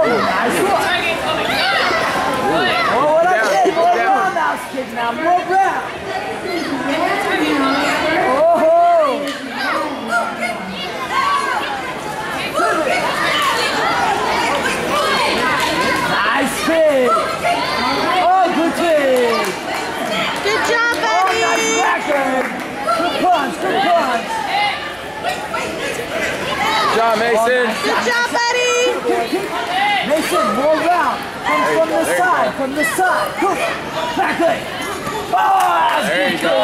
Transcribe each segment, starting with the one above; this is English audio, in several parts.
Oh, nice one. Oh, what I said, more roundhouse kick now, more round. Oh, nice kick. Oh, good kick. Good job, Oh, nice buddy. Good punch, good punch. Good job, Mason. Good job, buddy. Mason, more round. Come There from go, the there side, from the side. Go. Back leg. Oh, that's There good you go.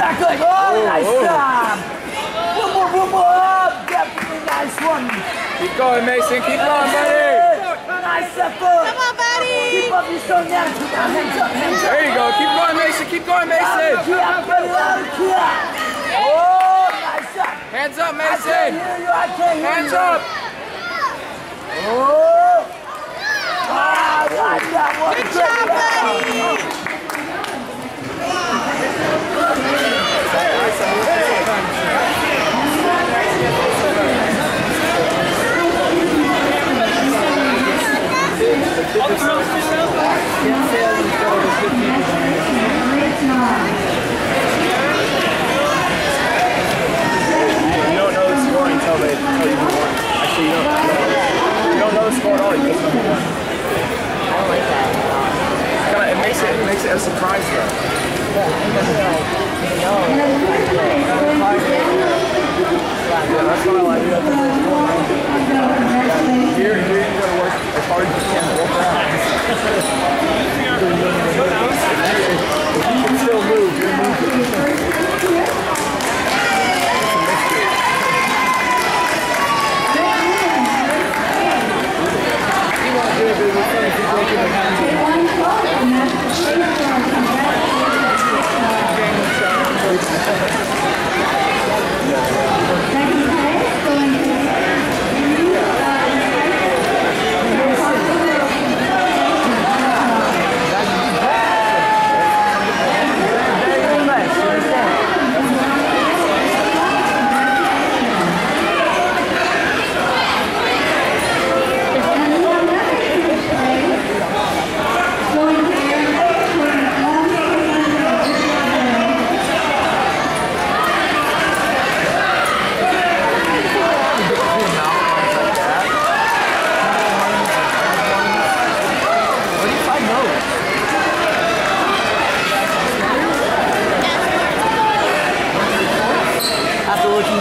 Back leg. Oh, Oh, nice job. One more, one more. Definitely nice one. Keep going, Mason. Keep going, buddy. Nice effort. Come on, buddy. Keep up your strong attitude now. Hands up, hands up. There you go. Keep going, Mason. Keep going, Mason. Kia, buddy, loud, Kia. Oh, nice shot. Hands up, I can't Mason. hear you. I can't hear Hands you. up. Oh. Ah, like that one. Good job, buddy. You don't know the score until they tell you who won. Actually, you don't. You don't know the score at all. You just know who won. I don't like that. Kinda, it makes it, it makes it a surprise though. Yeah, that's what I like.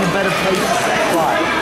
A better places. Right.